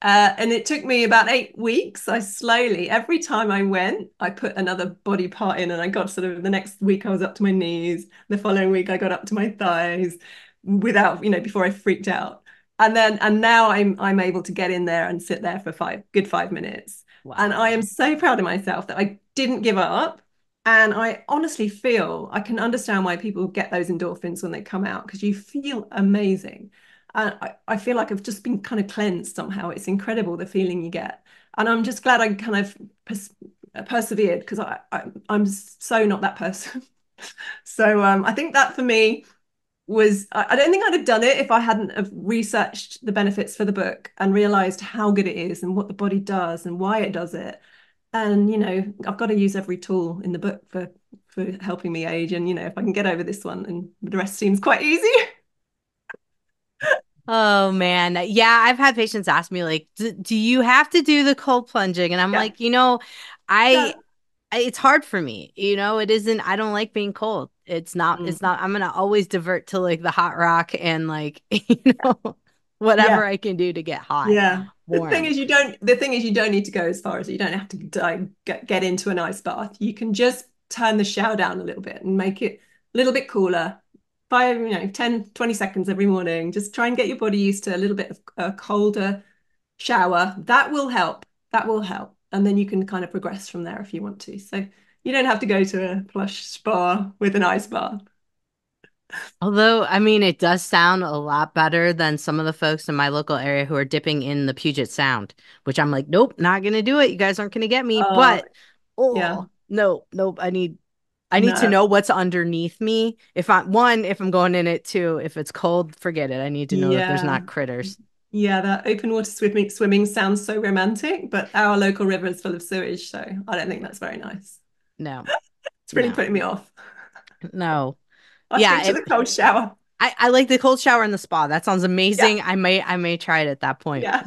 Uh, and it took me about eight weeks. I slowly, every time I went, I put another body part in, and I got sort of the next week I was up to my knees. The following week I got up to my thighs, without you know before I freaked out. And then and now I'm I'm able to get in there and sit there for five good five minutes. Wow. And I am so proud of myself that I didn't give up. And I honestly feel I can understand why people get those endorphins when they come out because you feel amazing. I, I feel like I've just been kind of cleansed somehow. It's incredible the feeling you get. And I'm just glad I kind of pers persevered because I, I, am so not that person. so um, I think that for me was, I, I don't think I'd have done it if I hadn't have researched the benefits for the book and realized how good it is and what the body does and why it does it. And, you know, I've got to use every tool in the book for, for helping me age. And, you know, if I can get over this one and the rest seems quite easy.
Oh man. Yeah, I've had patients ask me like, "Do you have to do the cold plunging?" And I'm yeah. like, "You know, I yeah. it's hard for me. You know, it isn't I don't like being cold. It's not mm. it's not I'm going to always divert to like the hot rock and like, you know, whatever yeah. I can do to get hot.
Yeah. Warm. The thing is you don't the thing is you don't need to go as far as you don't have to die, get, get into an ice bath. You can just turn the shower down a little bit and make it a little bit cooler five, you know, 10, 20 seconds every morning. Just try and get your body used to a little bit of a colder shower. That will help. That will help. And then you can kind of progress from there if you want to. So You don't have to go to a plush spa with an ice bath.
Although, I mean, it does sound a lot better than some of the folks in my local area who are dipping in the Puget Sound, which I'm like, nope, not gonna do it. You guys aren't gonna get me. Uh, but oh yeah. no, nope. I need I need no. to know what's underneath me. If I one, if I'm going in it, two, if it's cold, forget it. I need to know yeah. that there's not critters.
Yeah, that open water swimming swimming sounds so romantic, but our local river is full of sewage, so I don't think that's very nice.
No.
it's really no. putting me off.
No.
I'll yeah, it, the cold shower.
I, I like the cold shower in the spa. That sounds amazing. Yeah. I may I may try it at that point.
Yeah.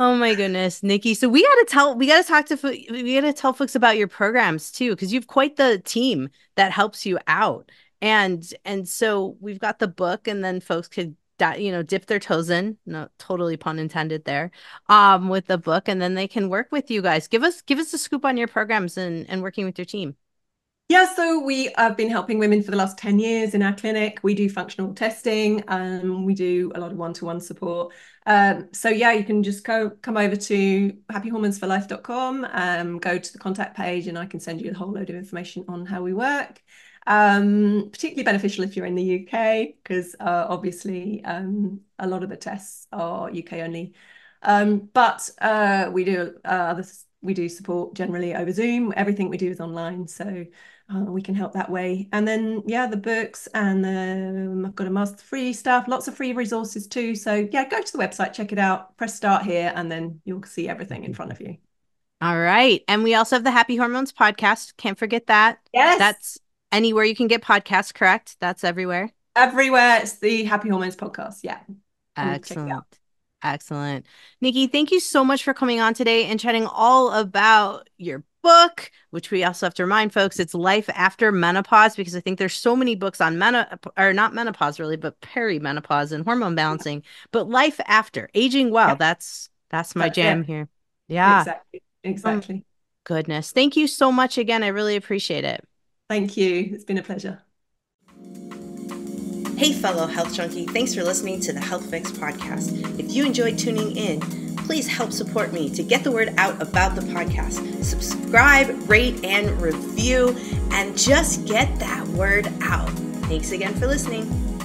Oh my goodness, Nicki. So we got to tell we got to talk to we got to tell folks about your programs too because you've quite the team that helps you out. And and so we've got the book and then folks could you know dip their toes in no totally pun intended there um with the book and then they can work with you guys give us give us a scoop on your programs and and working with your team
yeah, so we have been helping women for the last 10 years in our clinic. We do functional testing and um, we do a lot of one-to-one support. Um, so yeah, you can just go come over to happyhormonesforlife.com, um, go to the contact page and I can send you a whole load of information on how we work. Um, particularly beneficial if you're in the UK, because uh, obviously um, a lot of the tests are UK only. Um, but uh, we do uh, other we do support generally over Zoom. Everything we do is online. So uh, we can help that way. And then, yeah, the books and um, I've got a master free stuff, lots of free resources too. So, yeah, go to the website, check it out, press start here, and then you'll see everything in front of you.
All right. And we also have the Happy Hormones podcast. Can't forget that.
Yes.
That's anywhere you can get podcasts, correct? That's everywhere.
Everywhere. It's the Happy Hormones podcast. Yeah.
Excellent. Excellent. Nicki, thank you so much for coming on today and chatting all about your book, which we also have to remind folks it's Life After Menopause, because I think there's so many books on menopause, or not menopause really, but perimenopause and hormone balancing, but life after aging well. Yeah. That's that's my jam here. Yeah.
Exactly. Exactly. Oh,
goodness. Thank you so much again. I really appreciate it.
Thank you. It's been a pleasure.
Hey, fellow health junkie, thanks for listening to the Health Fix podcast. If you enjoyed tuning in, please help support me to get the word out about the podcast. Subscribe, rate, and review, and just get that word out. Thanks again for listening.